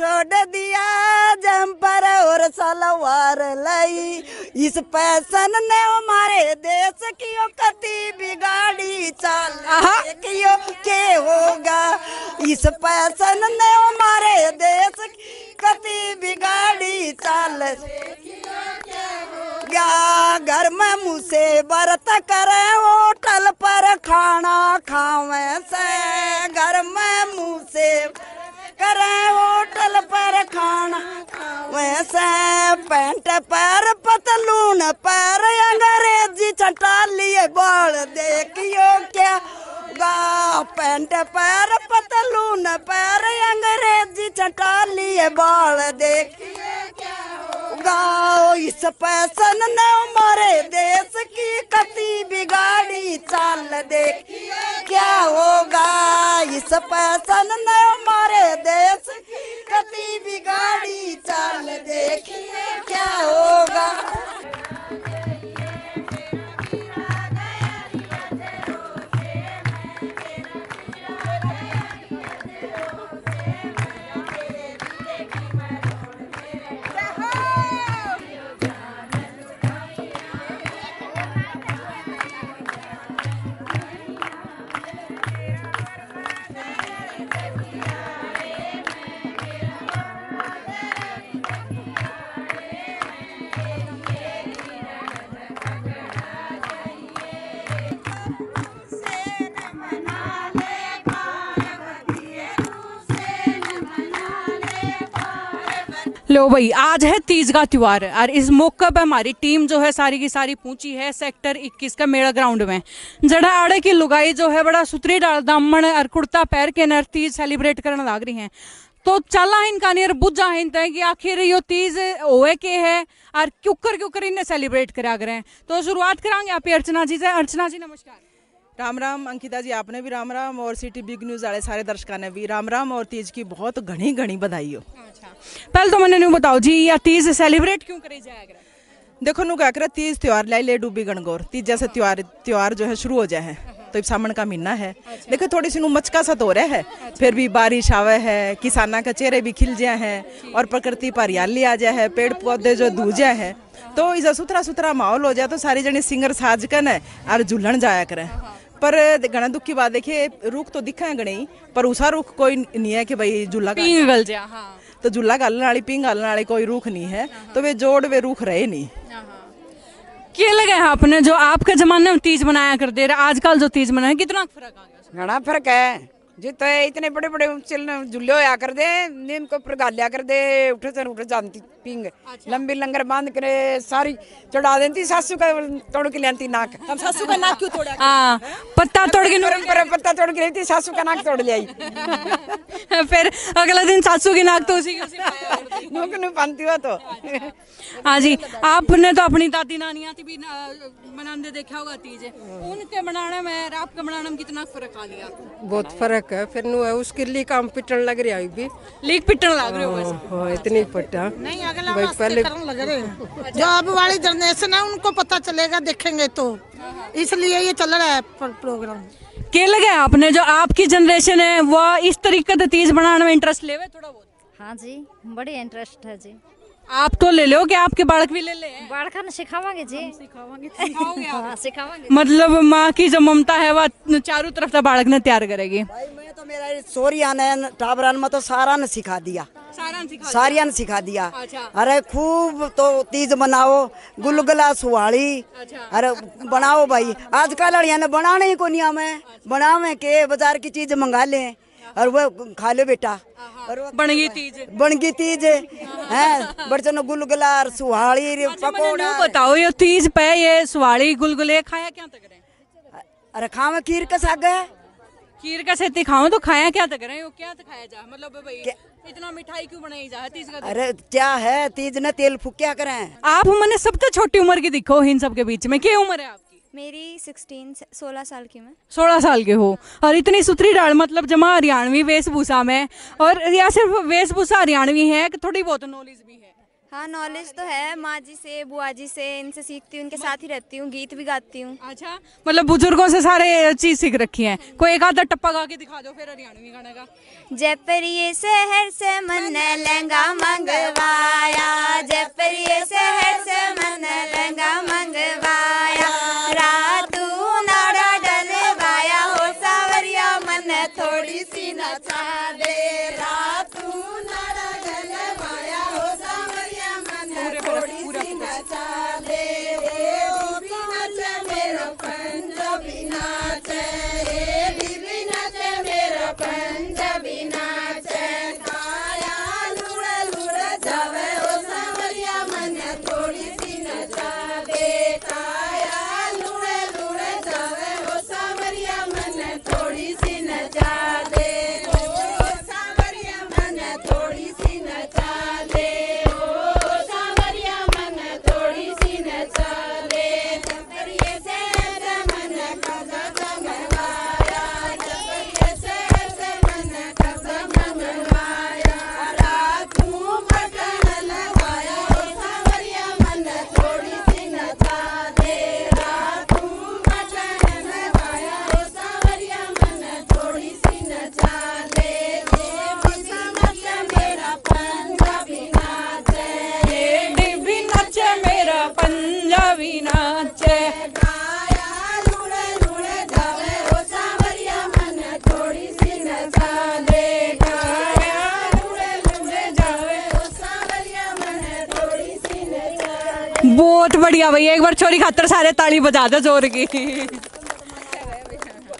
छोड़ दिया जम्पर और सलवार लई। इस पैसन ने हमारे देश की कति बिगाड़ी चाल क्यों के होगा। इस पैसन ने हमारे देश की कति बिगाड़ी चाल या घर में मुझसे व्रत करे होटल पर खाना खावे से। घर में मुझसे पर पतलून पर अंग्रेज़ी चटा लिए बाल देखियो क्या गा पैंट पर पतलून पर अंग्रेज़ी चटा लिए बाल देखियो गाओ इस पैसन ने हमारे देश की कति बिगाड़ी चाल देख क्या होगा इस पैसन ने लो भाई, आज है तीज का त्योहार और इस मौके पर हमारी टीम जो है सारी की सारी पहुँची है सेक्टर 21 का मेला ग्राउंड में। जड़ा आड़े की लुगाई जो है बड़ा सुतरी डाल दामन और कुर्ता पैर के नर तीज सेलिब्रेट करने लग रही हैं। तो चला इनका नियर बुझा है इनता कि आखिर यो तीज होए के है और क्यूकर क्यूकर इन्हें सेलिब्रेट करा करें। तो शुरुआत करांगे आप अर्चना जी से। अर्चना जी, नमस्कार। राम राम अंकिता जी आपने भी राम राम और सिटी बिग न्यूज़ वाले सारे दर्शकों ने भी राम राम और तीज की बहुत घनी घनी बधाई हो। अच्छा। पहले तो मैंने नहीं बताओ जी या तीज सेलिब्रेट क्यों करे करें देखो नु क्या करे तीज त्योहार लाई ले डूबी गणगौर। तीज जैसे त्योहार त्योहार जो है शुरू हो जाए है। तो अब सावन का महीना है। अच्छा। देखो थोड़ी सी मचका सा तो रहा है। अच्छा। फिर भी बारिश आवे है किसाना के चेहरे भी खिल जाए हैं और प्रकृति पर हरियाली आ जाए है पेड़ पौधे जो दूजा है। तो इसे सुथरा सुथरा माहौल हो जाए तो सारी जने सिंगर साज कर न और झूलन जाया करें। पर घना दुख की बात देखिए रुख तो दिखा है घने ही, पर उसा रुख कोई नहीं है कि भाई झूला का गल जा हाँ। तो झूला गालने वाली पिंग वाली कोई रुख नहीं है तो वे जोड़ वे रुख रहे नहीं। क्या लगे है आपने जो आपके जमाने में तीज मनाया करते रहे आजकल जो तीज मनाया कितना फ़र्क आ गया? घना फ़र्क है। जो इतने बड़े बड़े चल झुल्ले होया कर दे नींद को ऊपर गालिया कर दे उठे से उठे जानती पिंग लंबी लंगर बाँध करे सारी चढ़ा देती सासू का तोड़ के लेती नाक हम सासू का नाक क्यों तोड़ा हाँ पत्ता तोड़ के परंपरा पत्ता तोड़ के लेती सासू का नाक तोड़ ले आई फिर अगले दिन सासू की नाक तो उसी की हो तो हाँ जी आपने तो अपनी दादी नानिया थी भी बनाते देखा होगा तीज उनके बनाने में और आपके बनाने में कितना फ़र्क आ गया बहुत फ़र्क है फिर नु है उसके लिए काम पिटन लग रहा है भी लीक पिटन लग रहे हो हाँ इतनी पटा नहीं अगला भाई पहले लग रहे हैं जो अब वाली जनरेशन है उनको पता चलेगा देखेंगे तो इसलिए ये चल रहा है प्रोग्राम क्या लगे आपने जो आपकी जनरेशन है वह इस तरीके से तीज बनाने में इंटरेस्ट लेवे थोड़ा हाँ जी बड़ी इंटरेस्ट है जी। आप तो ले लो कि आपके बालक भी ले ले। बाड़खा ने सिखावांगे जी। सिखाओगे हाँ सिखावांगे। मतलब माँ की जो ममता है वह चारों तरफ़ से बालक ने तैयार करेगी। भाई मैं तो मेरा सोरिया ने टाबरान में तो सारा ने सिखा दिया। सारिया ने सिखा दिया। अच्छा। अरे खूब तो तीज बनाओ गुलगुला सुहाड़ी अरे बनाओ भाई। आजकल अड़िया ने बनाने ही को नहीं हमें बनावे के बाज़ार की चीज़ मंगा ले। और वो खा लो बेटा। और वो बन गई तीज। बन गई तीज। है बड़चन गुलगुला और सुहाड़ी पकौड़ा। बताओ ये तीज पे ये सुवाड़ी गुलगुले खाया क्या तक रहे? अरे खावे खीर का साग है। खीर का सेती खाओ तो खाया क्या तक रहे? हो क्या तो खाया जा? मतलब भाई इतना मिठाई क्यों बनाई जा? तीज का? अरे क्या है? तीज ने तेल फूकिया करें? आप मैंने सबसे छोटी उम्र की दिखो इन सब के बीच में। क्या उम्र है आपकी मेरी सिक्सटीन सोलह साल की मैं। सोलह साल के हो। और इतनी सुथरी डाल मतलब जमा हरियाणवी वेशभूषा में। और या सिर्फ़ वेशभूषा हरियाणवी है कि थोड़ी बहुत नॉलेज भी है? हाँ नॉलेज तो है माँ जी से बुआ जी से इनसे सीखती हूँ इनके साथ ही रहती हूँ गीत भी गाती हूँ। अच्छा मतलब बुज़ुर्गों से सारे चीज़ सीख रखी है। कोई एक आधा टप्पा गा के दिखा दो फिर हरियाणवी गाने का। जयपुरिये शहर से मन लहंगा मंगवाया जयपुरिये शहर से मन लहंगा बहुत बढ़िया भैया एक बार चोरी खातर सारे ताली बजा दो ज़ोर की।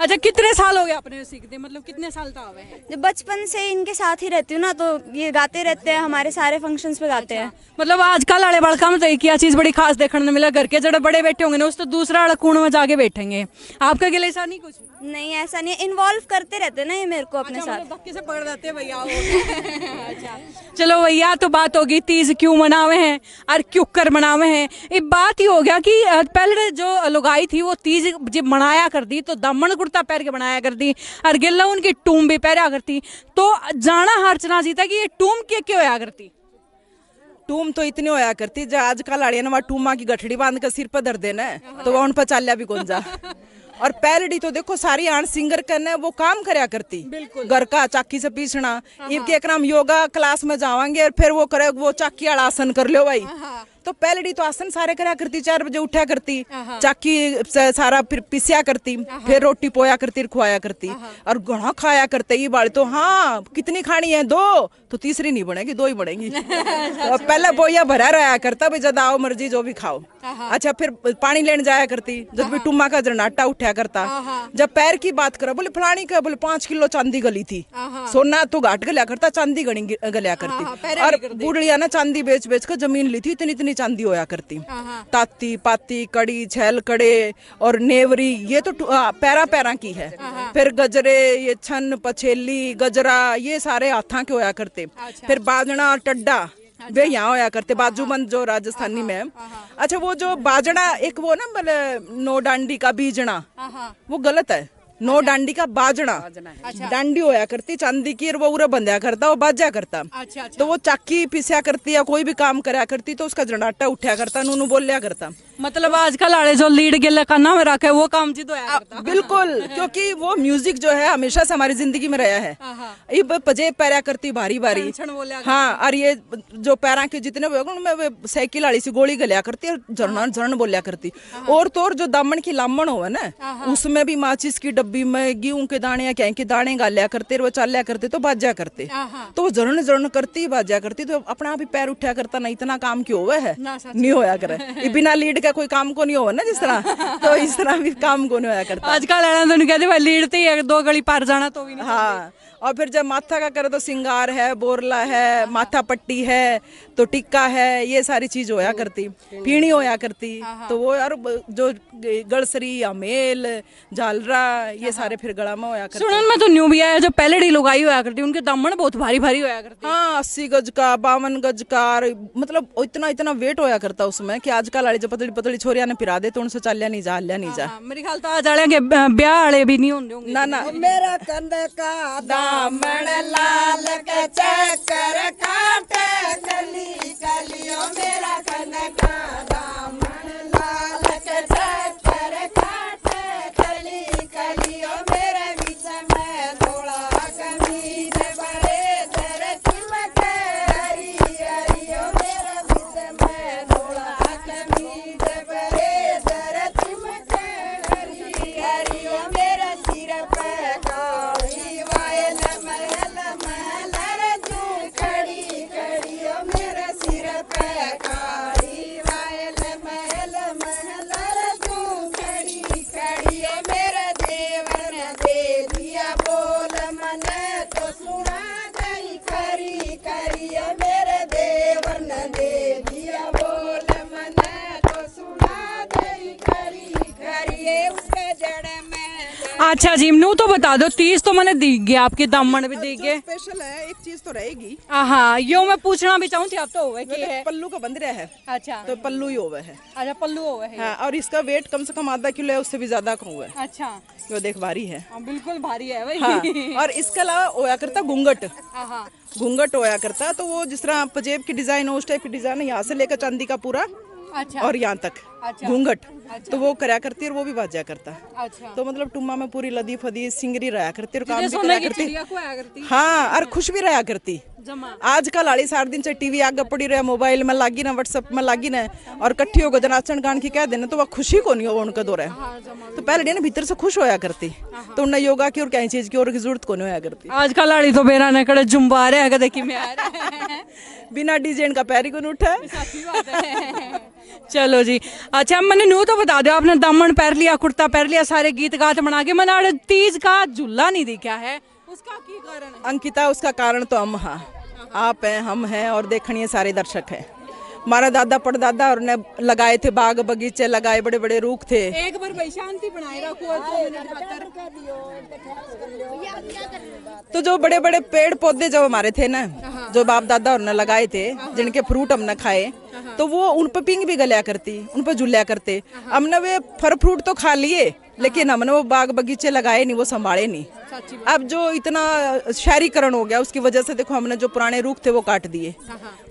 अच्छा कितने साल हो गए अपने सीखते मतलब कितने साल तो आवे हैं? जब बचपन से इनके साथ ही रहती हूँ ना तो ये गाते रहते हैं हमारे सारे फ़ंक्शंस पे गाते अच्छा। हैं मतलब आजकल आड़े बड़का में तो एक ही चीज़ बड़ी खास देखने मिला घर के जो बड़े बैठे होंगे ना उस तो दूसरा अड़कूण कूण में जाके बैठेंगे। आपका गिले ऐसा नहीं कुछ? नहीं ऐसा नहीं इन्वॉल्व करते रहते ना ये मेरे को अपने अच्छा, साथ। धक्के से पकड़ देते भैया अच्छा। चलो भैया तो बात होगी तीज क्यों मनावे हैं और क्यों कर मनावे हैं। एक बात ही हो गया कि पहले जो लुगाई थी वो तीज जब मनाया करती तो दामन कुर्ता पहन के बनाया करती और गिल्ला उनकी टूम भी पहरा करती। तो जाना हर चना जीता कि ये टूम के क्यों होया करती? टूम तो इतनी होया करती जो आजकल आड़िया ना टूमा की गठड़ी बाँध कर सिर पर धर देना है तो वह उन पर चाल्या भी कौन जा? और पैरडी तो देखो सारी आण सिंगर करने वो काम करया करती। घर का चाकी से पीसना इनके एक नाम योगा क्लास में जावांगे और फिर वो करे वो चाकी आसन कर लो भाई। तो पैलडी तो आसन सारे करा करती चार बजे उठा करती चाकी सारा फिर पिसिया करती फिर रोटी पोया करती खुआया करती। और घना खाया करते ये बाड़ी तो हाँ कितनी खानी है? दो। तो तीसरी नहीं बनेगी दो ही बनेगी। तो पहले बोया भरा रहा करता भाई जब आओ मर्ज़ी जो भी खाओ। अच्छा फिर पानी लेने जाया करती जब भी टुम्मा का जरनाटा उठा करता। जब पैर की बात करो बोले फलानी का बोले पाँच किलो चांदी गली थी। सोना तो घाट गलिया करता चांदी गणी गलिया करती। और बुढ़िया ना चांदी बेच बेच कर ज़मीन ली थी इतनी इतनी चांदी होया करती। ताती पाती कड़ी छैल कड़े और नेवरी ये तो पैरा पैरा की है। फिर गजरे ये छन पछेली गजरा ये सारे हाथा के होया करते। फिर बाजना टड्डा वे यहाँ होया करते बाजूबंद जो राजस्थानी में। अच्छा वो जो बाजना एक वो ना बोले नो डांडी का बीजना वो गलत है। नो डांडी का बाजना। डांडी होया करती चांदी की वो उरा बंध्या करता वो बाजा करता। अच्छा तो वो चाकी पिस्या करती या कोई भी काम करया करती तो उसका जनाटा उठा करता नूनू बोलिया करता। मतलब आजकल वाले जो लीड गिल्ला का नाम रखा है वो काम जी तो करता। बिल्कुल क्योंकि वो म्यूज़िक जो है हमेशा से हमारी ज़िंदगी में रहा है। ये ब- पजे पैरा करती भारी भारी। हाँ और ये जो पैरा के जितने भी होंगे उनमें वे साइकिल आड़ी सी गोली गलिया करती और झरना झरण बोलिया करती। और तो और जो दामन की लामन हो ना उसमें भी माचिस की डब्बी में गेहूँ के दाने या क्या के दाने गालिया करते वो चालिया करते तो बाजा करते। तो वो झरण झरण करती बाजा करती तो अपना आप ही पैर उठा करता ना इतना काम क्यों हुआ है? नहीं होया करे। ये बिना लीड का कोई काम को नहीं हो ना जिस तरह। तो इस तरह भी काम को नहीं होया करता। आजकल लीड तो ही दो गली पार जाना तो भी हाँ। और फिर जब माथा का करे तो सिंगार है बोरला है माथा पट्टी है तो टिक्का है ये सारी चीज़ होया करती पीणी होया करती। तो वो यार जो गड़सरी अमेल झालरा ये सारे फिर गला में होया करती। सुनन में तो न्यू भी आया जो पहले डी लुगाई होया करती उनके दामन बहुत भारी भारी होया करती। हाँ अस्सी गज का बावन गज का मतलब इतना इतना वेट होया करता उसमें कि आजकल वाली जो पतली पतली छोरिया ने पिरा दे तो उनसे चालिया नहीं जा हल्या नहीं जा। हाँ, मेरे ख्याल तो आज वाले के ब्याह वाले भी नहीं होंगे ना ना। मेरा कंद का ब्राह्मण लाल के चक्कर काट कली कलियों मेरा कनका अच्छा जी नू तो बता दो तीस तो मैंने दी गया आपके दामन भी दी गए स्पेशल है एक चीज़ तो रहेगी। हाँ यो मैं पूछना भी चाहूँ थी आप तो होवे की है? पल्लू का बंद रहा है अच्छा। तो पल्लू ही होवे है। अच्छा पल्लू होवे है। हाँ और इसका वेट कम से कम आधा किलो है उससे भी ज़्यादा का हुआ है। अच्छा। वो देख भारी है। हाँ, बिल्कुल भारी है भाई। हाँ और इसके अलावा होया करता घूंघट। हाँ घूंघट होया करता तो वो जिस तरह पजेब की डिज़ाइन हो उस टाइप की डिज़ाइन है यहाँ से लेकर चांदी का पूरा अच्छा। और यहाँ तक। अच्छा। घूंघट। तो वो करया करती और वो भी बाजा करता। अच्छा। तो मतलब टुम्मा में पूरी लदी फदी सिंगरी रहा करती और काम भी सोने करा की करती। हाँ और खुश भी रहा करती। जमा। आजकल आड़ी सार दिन से टीवी आगे पड़ी रहे मोबाइल में लागी ना व्हाट्सएप में लागी ना और कट्ठी होकर जनाचन गान की कह देना तो वह खुशी को नहीं हो उनका दौर। है तो पहले दिन भीतर से खुश होया करती। तो उन्हें योगा की और कहीं चीज़ की और की ज़रूरत को नहीं होया करती। आजकल आड़ी तो बेरा ने कड़े जुम्बा रहे हैं कि मैं रहा है। बिना डीजे का पैर ही को उठा। है। चलो जी अच्छा मैंने नू तो बता दो आपने दामन पहन लिया कुर्ता पहन लिया सारे गीत गात बना के मैंने आड़े तीज का झूला नहीं दिखा है उसका की कारण है अंकिता उसका कारण तो हम हाँ आप हैं हम हैं और देखनिए सारे दर्शक हैं हमारा दादा परदादा और ने लगाए थे बाग बगीचे लगाए बड़े बड़े रूख थे। एक बार भाई शांति बनाए रखो तो जो बड़े बड़े पेड़ पौधे जो हमारे थे ना जो बाप दादा और ने लगाए थे जिनके फ्रूट हमने खाए तो वो उन पर पिंग भी गलिया करती उन पर झुलिया करते। हमने वे फल फ्रूट तो खा लिए लेकिन हमने वो बाग बगीचे लगाए नहीं वो संभाले नहीं। अब जो इतना शहरीकरण हो गया उसकी वजह से देखो हमने जो पुराने रूख थे वो काट दिए।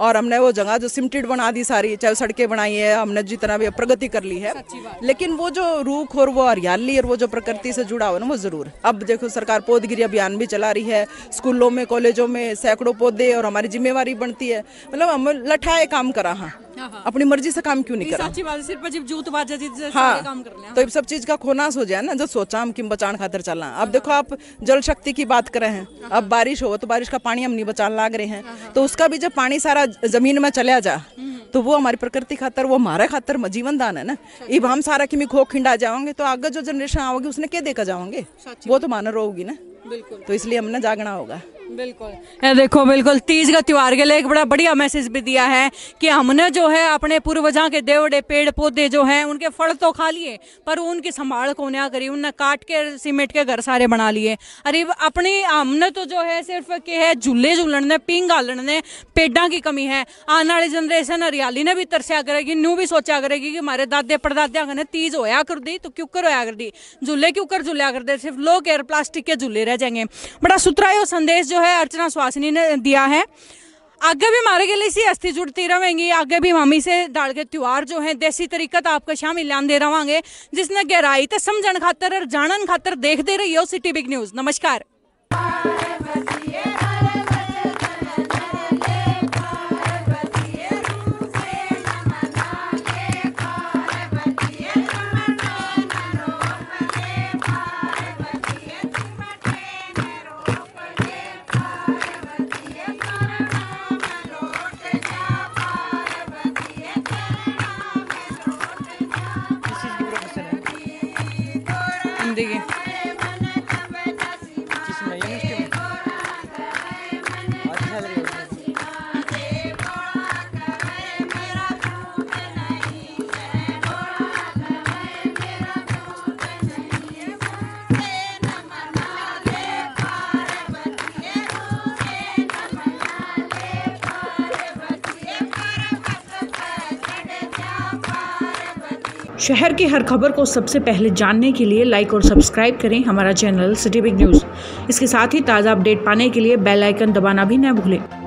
और हमने वो जगह जो सिमटेड बना दी सारी चाहे सड़कें बनाई है हमने जितना भी प्रगति कर ली है। लेकिन वो जो रूख और वो हरियाली और वो जो प्रकृति से जुड़ा हुआ ना वो ज़रूर। अब देखो सरकार पौधगिरी अभियान भी चला रही है स्कूलों में कॉलेजों में सैकड़ों पौधे और हमारी जिम्मेवारी बनती है। मतलब हम लठाए काम करा हाँ। अपनी मर्ज़ी से काम क्यों नहीं करा? सच्ची बात सिर्फ़ अजीब जूत बाजा हाँ काम कर तो सब चीज़ का खोनास हो जाए ना जो सोचा हम कि हम बचान खातर चलना अब देखो आप जल शक्ति की बात कर रहे हैं। अब बारिश हो तो बारिश का पानी हम नहीं बचाने लाग रहे हैं। तो उसका भी जब पानी सारा ज़मीन में चला जा तो वो हमारी प्रकृति खातर वो हमारे खातर जीवन दान है ना। इब हम सारा किमी खो खिंडा जाओगे तो आगे जो जनरेशन आओगी उसने क्या देखा जाओगे? वो तो मानर होगी ना। बिल्कुल। तो इसलिए हमने जागना होगा। बिल्कुल। ये देखो, बिल्कुल, तीज का त्योहार के लिए एक बड़ा बढ़िया मैसेज भी दिया है कि हमने जो है अपने पूर्वजा के देवड़े पेड़ पौधे जो हैं, उनके फल तो खा लिए, पर उनकी संभाल को ना करी, उनने काट के सीमेंट के घर सारे बना लिए। अरे, अपनी, हमने तो जो है सिर्फ़ के है झूले झूलन ने पिंग गालन ने पेड़ा की कमी है। आने वाली जनरेशन हरियाली ने भी तरसिया करेगी न्यू भी सोचा करेगी कि हमारे दादे, परदादे ने तीज होया कर दी तो क्यूकर होया कर दी झूले क्यूकर कर झूलिया कर दे सिर्फ़ लोग एयर, प्लास्टिक के झूले रह जाएँगे। बड़ा सुथरा संदेश जो है अर्चना सुहासिनी ने दिया है। आगे भी मारे लिए इसी अस्थि जुड़ती रहेंगी। आगे भी हम से डाल के त्यौहार जो है, देसी तरीका तो आपको शामिल दे रवांगे जिसने गहराई तो समझन खातर और जानन खातर देखते दे रहिए सिटी बिग न्यूज़। नमस्कार। शहर की हर खबर को सबसे पहले जानने के लिए लाइक और सब्सक्राइब करें हमारा चैनल सिटी बिग न्यूज़ इसके साथ ही ताज़ा अपडेट पाने के लिए बेल आइकन दबाना भी न भूलें।